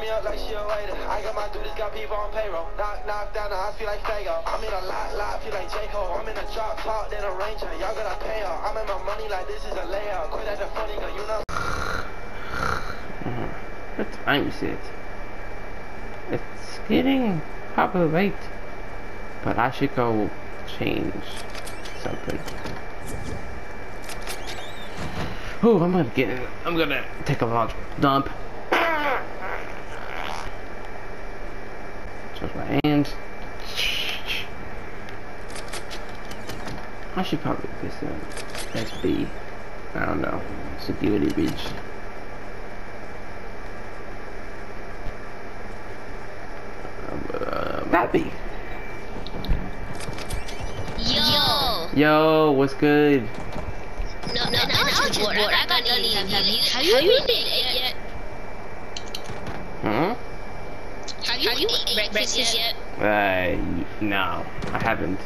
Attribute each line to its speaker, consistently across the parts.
Speaker 1: me up like she a waiter. I got my dudes, got people on payroll. Knock, knock down, I feel like Fago. I'm in a lot, lot, feel like J. Cole. I'm in a drop top, then a ranger. Y'all gotta pay up. I'm in my money like this is a layout. Quit acting funny, cause you know.
Speaker 2: What time is it? It's getting probably late. But I should go change something. Oh, I'm gonna get I'm gonna take a large dump. and I should probably put this up. That's B. I don't know. Security breach. Uh, that
Speaker 3: Yo.
Speaker 2: Yo, what's good?
Speaker 3: No, no, no, no, have you eaten breakfast yet?
Speaker 2: Uh, no, I haven't.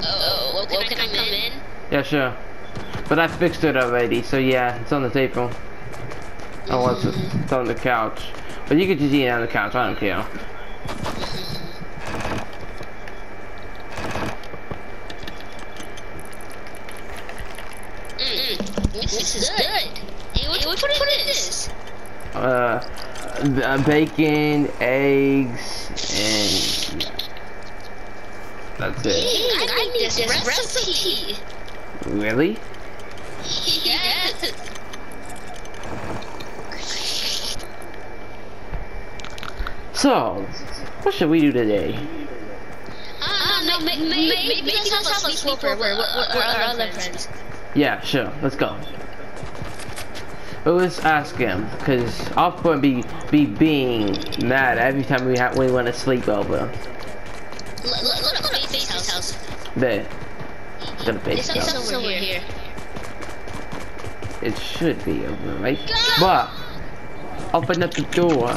Speaker 3: Oh, well, well, can I come in?
Speaker 2: Yeah, sure. But I fixed it already, so yeah, it's on the table. Oh, it's, it's on the couch. But you could just eat it on the couch, I don't care.
Speaker 3: Mm, this is good. Hey, what, what, what is this?
Speaker 2: Uh, b- uh, bacon, eggs, and yeah. That's it.
Speaker 3: Hey, I need this recipe.
Speaker 2: Really?
Speaker 3: Yes.
Speaker 2: So, what should we do today?
Speaker 3: No, maybe, maybe, maybe let's have a sleepover our other friends.
Speaker 2: Yeah, sure. Let's go. But let's ask him, cause I'll probably be be being mad every time we have we want to sleep over.
Speaker 3: Look, look, look at Faze's house.
Speaker 2: There. Got a base
Speaker 3: It's, it's
Speaker 2: house.
Speaker 3: over here.
Speaker 2: It should be over, right? But open up the door.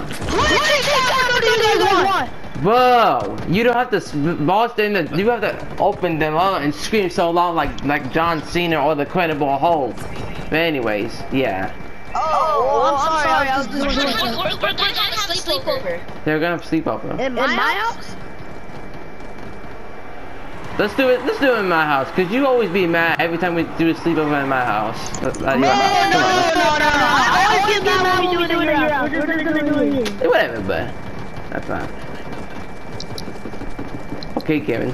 Speaker 2: Whoa! You don't have to s- boss in the. You have to open them up and scream so loud like like John Cena or the Credible Hulk. But anyways, yeah.
Speaker 4: Oh, I'm sorry. I was
Speaker 3: We're, gonna have a sleepover.
Speaker 2: They're gonna have sleepover.
Speaker 4: in my house.
Speaker 2: Let's do it. Let's do it in my house, cause you always be mad every time we do a sleepover in my house. Let's- uh, your house. Come on, let's-
Speaker 4: no, no. I always get mad when we do it in your house. We're just gonna do it here.
Speaker 2: Whatever, but that's fine. Okay, Kevin.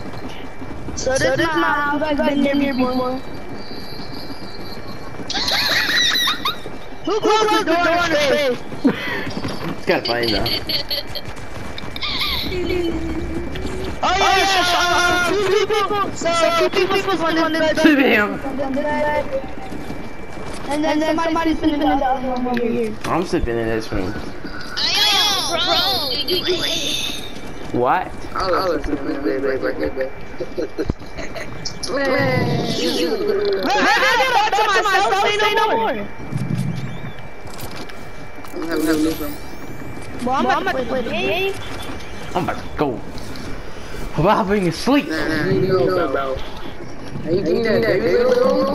Speaker 4: So this is my house. You guys been here before? Who closed the door on his face?
Speaker 2: It's kind of funny though.
Speaker 4: Oh yeah, yeah. So, uh, two people. So two people on this bed.
Speaker 2: Sleep him.
Speaker 4: And then, and then somebody's sleeping in the other room over here.
Speaker 2: I'm sleeping in this room.
Speaker 3: Bro, you, you, you,
Speaker 2: What?
Speaker 4: Man, I gotta talk to myself. Say no more. I'm gonna about to play.
Speaker 2: I'm about to go. Robbing sleep.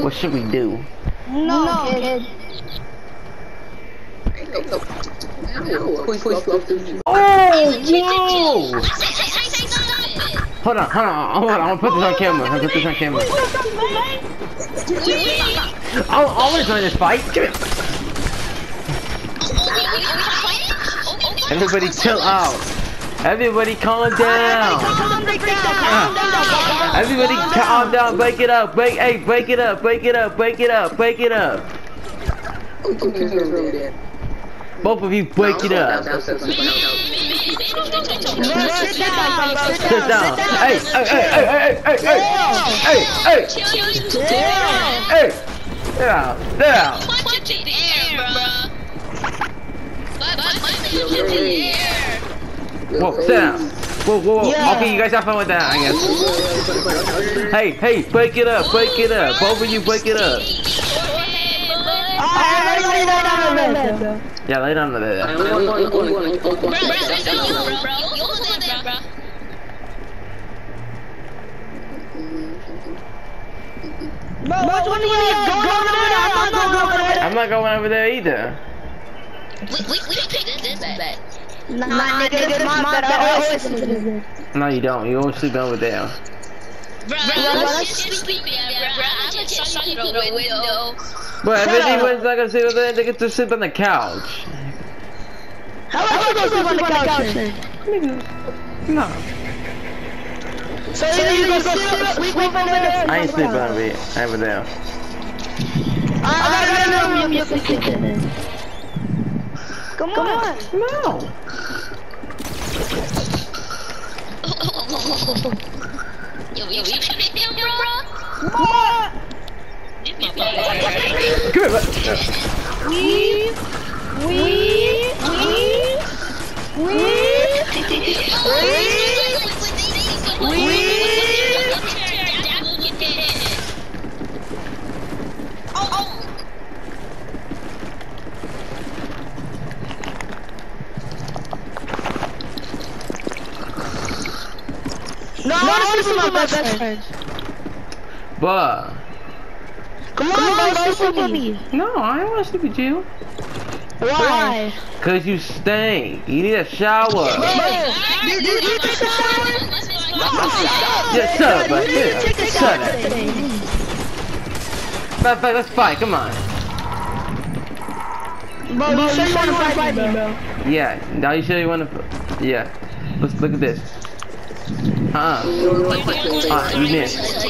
Speaker 2: What should we do?
Speaker 4: No, no kid.
Speaker 2: Oh, whoa! Hold on, hold on, hold on, I'm gonna put this on camera, I'm gonna put this on camera. I, I wanna this fight, come here! Everybody chill out. Everybody calm down.
Speaker 4: Calm down, calm down.
Speaker 2: Everybody calm down. Break it up. Break. Hey, break it up. Break it up. Break it up. Break it up. Both of you break it up.
Speaker 4: Sit down,
Speaker 2: Sit down. Hey, hey, hey, hey, hey, hey, hey, hey, hey, hey. Down, down. Whoa, sit down. Whoa, whoa, whoa.
Speaker 4: Yeah.
Speaker 2: Okay, you guys have fun with that, I guess. Hey, hey, break it up, break it up. Both of you break it up.
Speaker 4: Alright, lay down on the bed, bro.
Speaker 2: Yeah, lay down on the bed.
Speaker 4: Bro, which one of you is going over there? I'm not going over there.
Speaker 2: I'm not going over there either.
Speaker 3: We, we, we picked this bet.
Speaker 4: Nah, nigga, this my bed. I always listen to this.
Speaker 2: No, you don't. You always sleep over there.
Speaker 3: Bro, let's just sleep there, bro. I'm gonna just sleep through the window.
Speaker 2: But if
Speaker 4: Shut up.
Speaker 2: anyone's not gonna sleep over there, they get to sleep on the couch.
Speaker 4: How about you go sleep on the couch then?
Speaker 2: No.
Speaker 4: So either you go sleep, sleep over there.
Speaker 2: I ain't sleeping over here. Over there.
Speaker 4: I gotta get a room. You can sleep in it. Come on.
Speaker 2: No.
Speaker 3: Yo, yo, you should be there, bro.
Speaker 4: Come on.
Speaker 2: Come here. but-
Speaker 4: We, we, we, we, No, I want to sleep with my best friend.
Speaker 2: But
Speaker 4: Come on, bro, sleep with me.
Speaker 2: no, I don't want to sleep with you.
Speaker 4: Why?
Speaker 2: Cause you stink. You need a shower.
Speaker 4: Did you take a shower?
Speaker 2: Yeah, shut up, bud. Yeah, shut
Speaker 4: shower
Speaker 2: up.
Speaker 4: today.
Speaker 2: But, but let's fight. Come on.
Speaker 4: Bro, you sure you want to fight me, bro?
Speaker 2: Yeah. Now you sure you want to? Yeah. Let's look at this. Uh. Uh. You missed.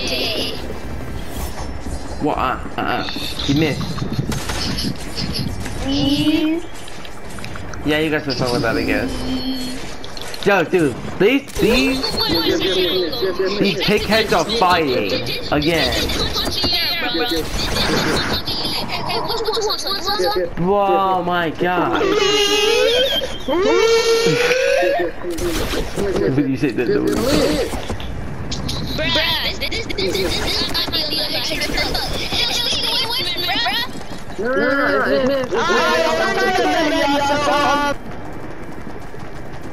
Speaker 2: What? Uh. Uh. uh. You missed. Yeah, you guys have fun with that, I guess. Yo, dude, these these these pig are fighting again. Oh my god. What you said that dude.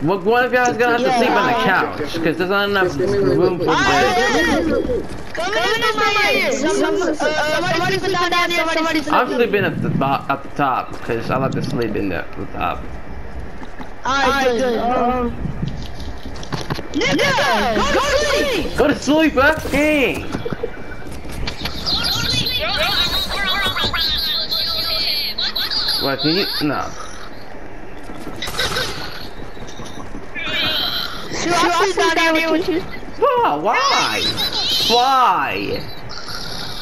Speaker 2: What one of y'all is gonna have to sleep on the couch because there's not enough room for bed.
Speaker 4: Come in my ear. Some, somebody sit down here, somebody
Speaker 2: I'm
Speaker 4: down
Speaker 2: sleeping at the top, at the top because I like to sleep in the, the top.
Speaker 4: Good. Um, nigga, go to sleep.
Speaker 2: Go to sleep, huh? What? Can you? No.
Speaker 4: Should I sleep down here with you?
Speaker 2: Oh, why? Why?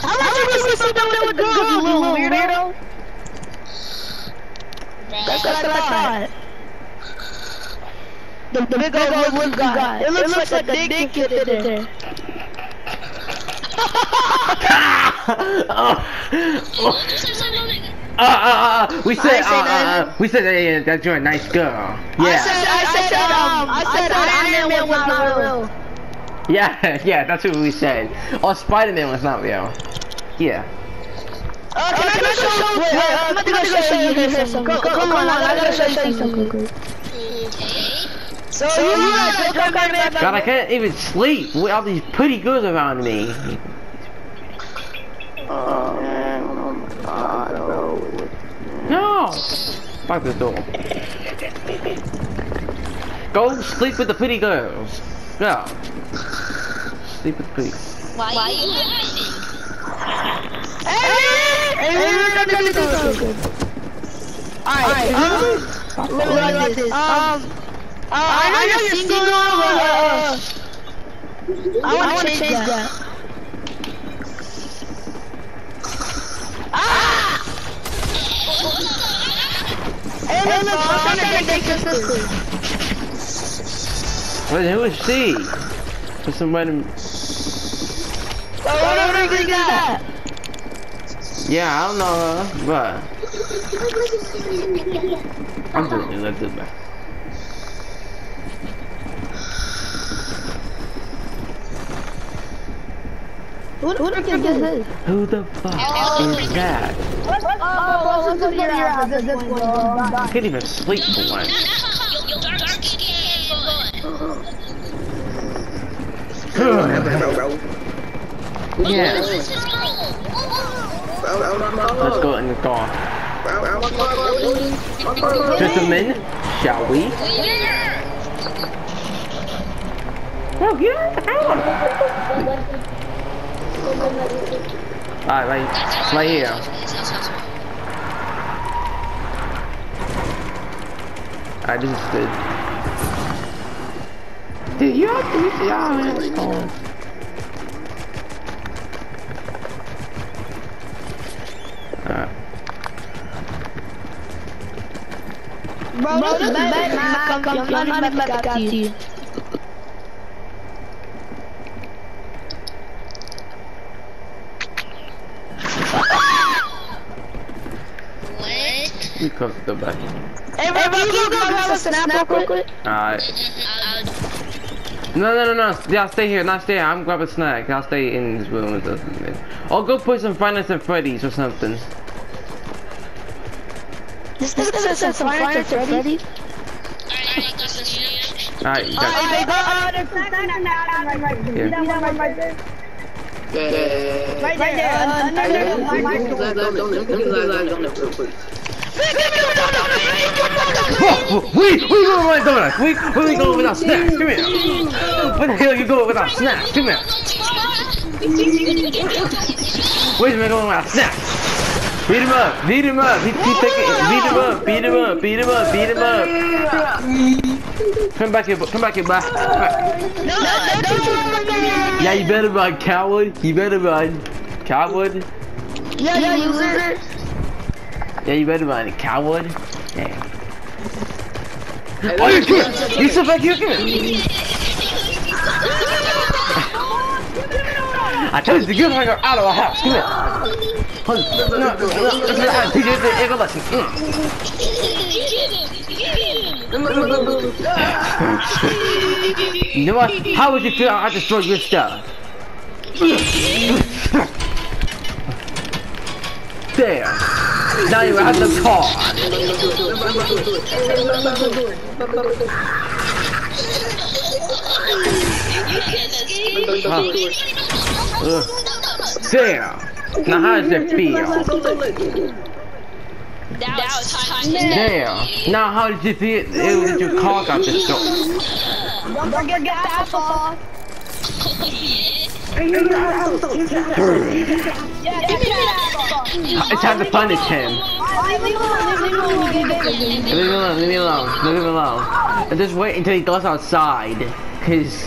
Speaker 4: How about you go sleep down with girls, you little weirdo? That's what I thought. The, the big old wood you got. It looks, like, a dick fit in there.
Speaker 2: oh. oh. Uh, uh, uh, uh, we said,
Speaker 4: I
Speaker 2: uh,
Speaker 4: said
Speaker 2: uh,
Speaker 4: that.
Speaker 2: uh, we said that, yeah, that you're a nice girl.
Speaker 4: I
Speaker 2: Yeah.
Speaker 4: said, I said, um, I said Iron Man was not real.
Speaker 2: Yeah, yeah, that's what we said. Oh, Spider-Man was not real. Yeah.
Speaker 4: Uh, can, I just show, wait, uh, I'm gonna go show you something. Come, come on, I gotta show you something. So, you guys go back back
Speaker 2: God, I can't even sleep with all these pretty girls around me. No! Fuck the door. Go sleep with the pretty girls. Go. Sleep with the pretty.
Speaker 3: Why are you hiding?
Speaker 4: Hey, hey, hey, hey, hey, Alright, um, look like this. Um, uh, I know you're single, but, uh, I wanna change that. Ah! Hey, look, I'm trying to date your sister.
Speaker 2: Wait, who is she? For some random.
Speaker 4: So what do you think that?
Speaker 2: Yeah, I don't know her, but I'm doing it. Let's do it.
Speaker 4: Who the frick is this?
Speaker 2: Who the fuck is that?
Speaker 4: Oh, let's go to your house at this point, bro.
Speaker 2: I can't even sleep for one. Yeah. Let's go in the car. Gentlemen, shall we? Oh, get out the car. Alright, right, right here. Alright, this is good. Dude, you have to use the man. Let's. Alright.
Speaker 4: Bro, this is bad, man. Come, come, come, let me back to you.
Speaker 3: What?
Speaker 2: You come to the back.
Speaker 4: Hey, bro, you can go grab a snap real quick.
Speaker 2: Alright.
Speaker 3: I'll,
Speaker 2: No, no, no, no. Yeah, stay here. Not stay here. I'm grabbing a snack. I'll stay in this room. It doesn't matter. Or go put some Five Nights at Freddy's or something.
Speaker 4: This is this is some fire to Freddy.
Speaker 3: Alright, I got this unit.
Speaker 2: Alright, you got
Speaker 4: Alright, go, uh, there's a snack on that right there.
Speaker 2: Here.
Speaker 4: That one right there. Right there, uh, under the microphone.
Speaker 2: We, we going with donuts. We, we going without snacks? Come here. Where the hell you going without snacks? Come here. Where's we going without snacks? Beat him up, beat him up, he, he take it, beat him up, beat him up, beat him up, beat him up. Come back here, come back here, bye. Come. Yeah, you better run, coward. You better run, coward.
Speaker 4: Yeah, yeah, you loser.
Speaker 2: Yeah, you better run, coward. Yeah. Oh, you good? You sit back here, come here. I told you to get her out of our house. Come here. Hold on. No, no, no. I'll teach you the English lesson. Mm. You know what? How would you feel? I destroyed your stuff. There. Now you have the car. Ugh. There. Now how does it feel?
Speaker 3: Now it's time to
Speaker 2: There. Now how did you feel? It that your car got destroyed.
Speaker 4: Don't forget the applesauce. Yeah, give me that applesauce.
Speaker 2: It's time to punish him.
Speaker 4: Leave me alone, leave me alone, leave me alone.
Speaker 2: And just wait until he goes outside. Cause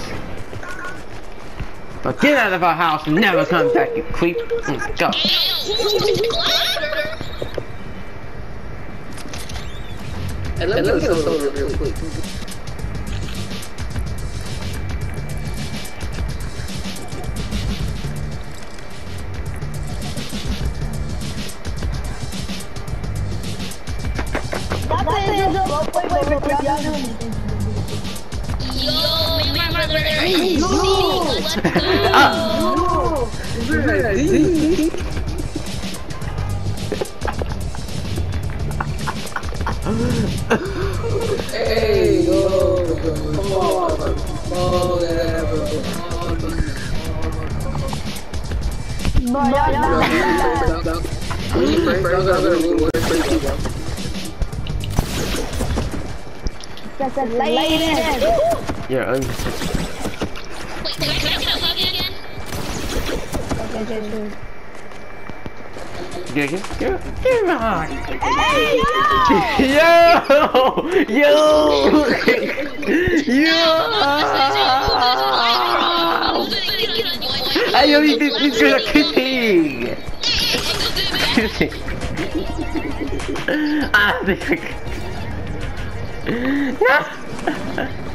Speaker 2: but get out of our house and never come back, you creep. Let's go.
Speaker 5: A soda real quick.
Speaker 4: Stop saying this, bro. Wait, wait, wait, wait, y'all doing this.
Speaker 3: Yo, me and my brother are in Let's go.
Speaker 2: Ah.
Speaker 5: Hey, yo, come on. Oh, whatever.
Speaker 4: Bro, y'all down. Just lay it in.
Speaker 2: Yeah, um,
Speaker 3: Wait, can I, can I, can I plug in again?
Speaker 2: get get get get on.
Speaker 4: Hey,
Speaker 2: Yo, yo, yo. Hey, yo, these these guys are kissing. Kissing. Ah, they. No.